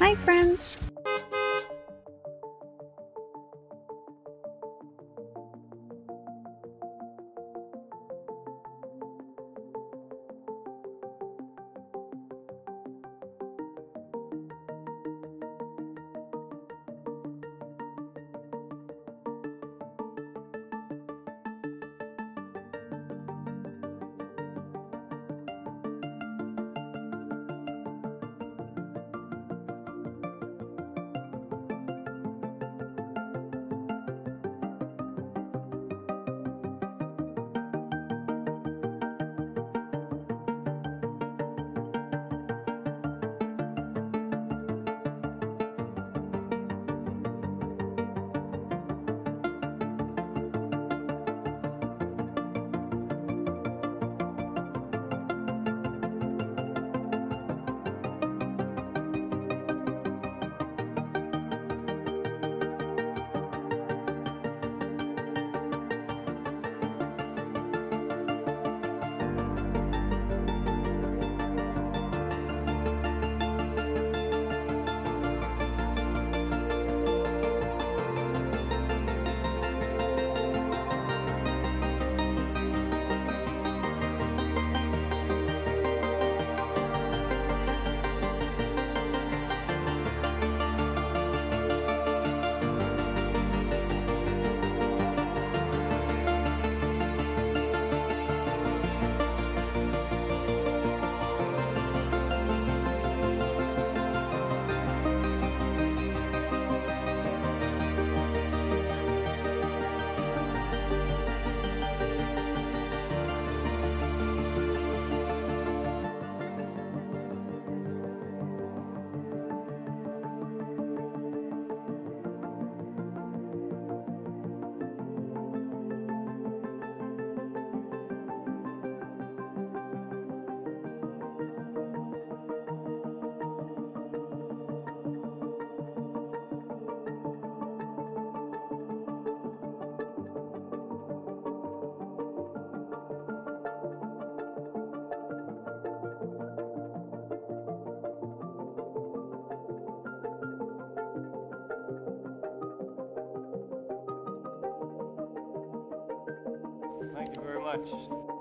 Hi, friends. Much.